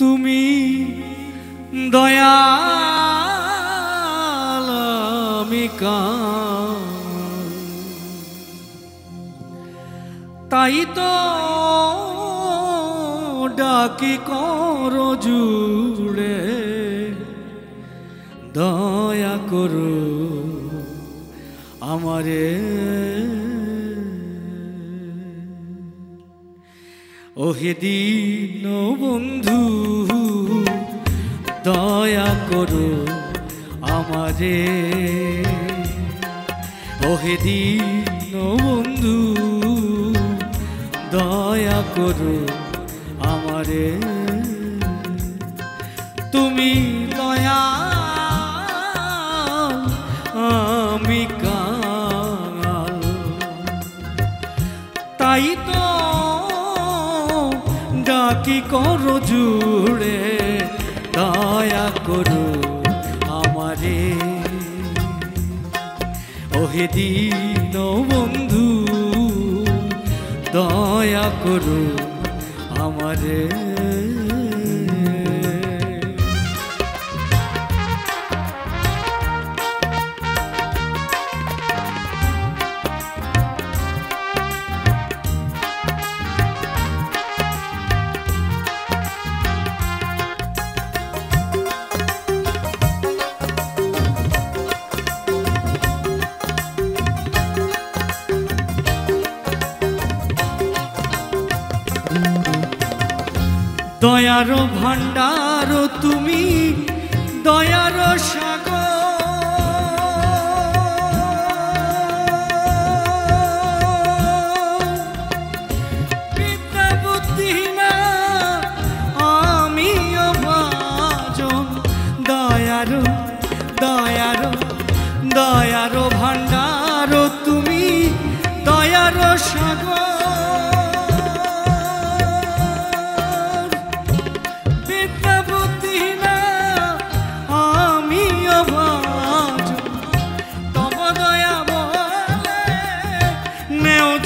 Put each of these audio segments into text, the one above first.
তুমি দয়ালিকা তাই তো ডাকি কর জুড়ে দয়া করো আমারে। ওহে দিন বন্ধু, দয়া করো আমারে। ওহে দিন বন্ধু, দয়া করো আমারে। তুমি দয়া আমি কাল। তাই ডাকি করো জুড়ে? দয়া করো আমারে। ওহে দিন বন্ধু দয়া করো আমারে। দয়ার ভান্ডার তুমি দয়ার আমি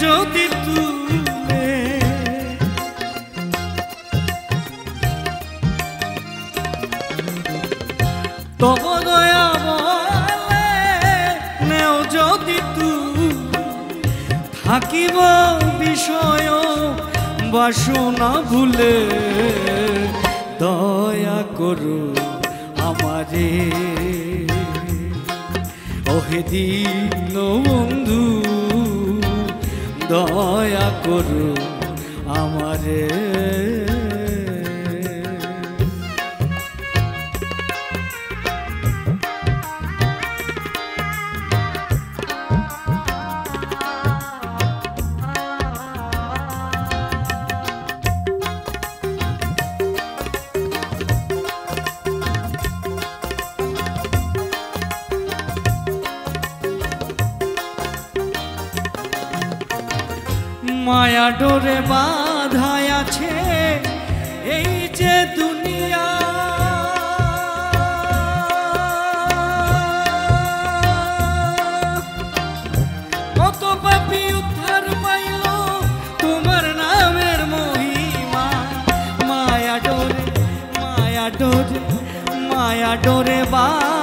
যদি তুলে। তব দয়া বলে নেও যদি তুলে। থাকিব বিষয় বাসনা ভুলে। দয়া করু আমারে। ওহে দিন বন্ধু দয়া করু আমারে। মায়া ডোরে বাধায় আছে এই যে দুনিয়া। কত তোমার নামের মহিমা। মায়া ডোরে মায়া ডোরে বাধায়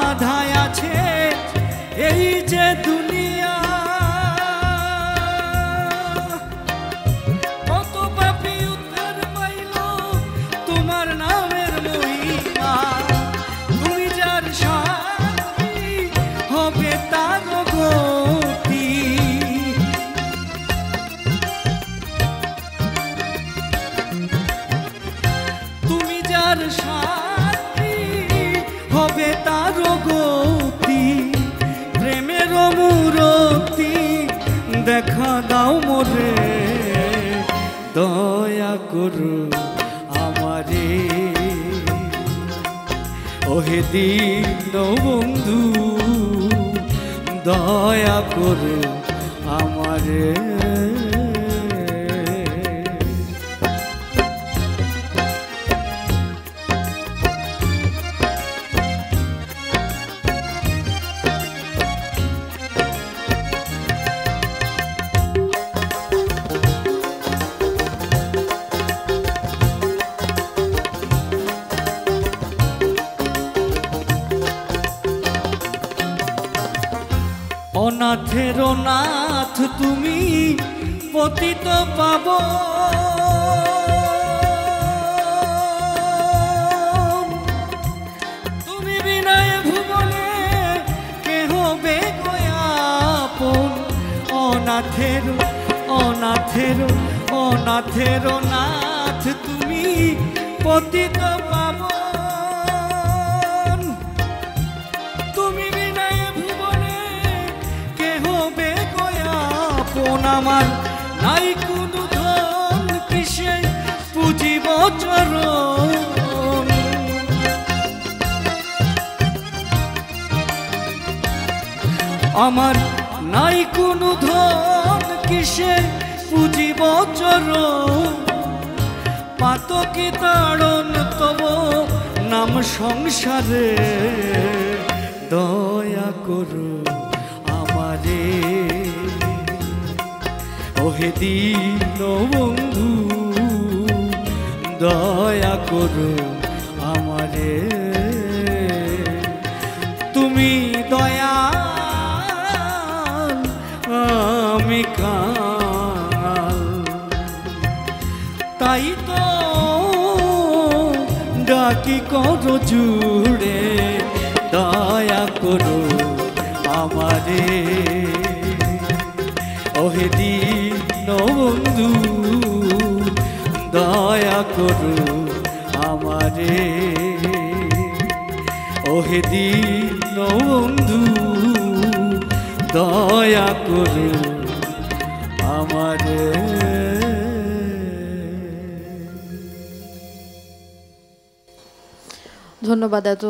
সাথী হবে তার গতি, প্রেমের মূরতি। দেখা দাও মোরে, দয়া করু আমারে। ওহে বন্ধু, দয়া করু আমারে। অনাথের নাথ তুমি পতিত পাব। তুমি বিনয় ভুবনে কেহ বেগয়াপন অনাথের অনাথের অনাথের নাথ তুমি পতিত পাবন আমার। নাই কোনো ধন কিসে পুজিব চরণ। আমার নাই কোনো ধন কিসে পুজিব চরণ। পাতকি তাড়ন তব নাম সংসারে। দয়া করো ওহে দিন বন্ধু, দয়া করো আমারে। তুমি দয়া আমি কাল। তাই তো ডাকি করো জুড়ে, দয়া করো আমারে। ওহে দিন বন্ধু দয়া করো আমারে। ওহে দিন বন্ধু দয়া করো আমারে। ধন্যবাদ এত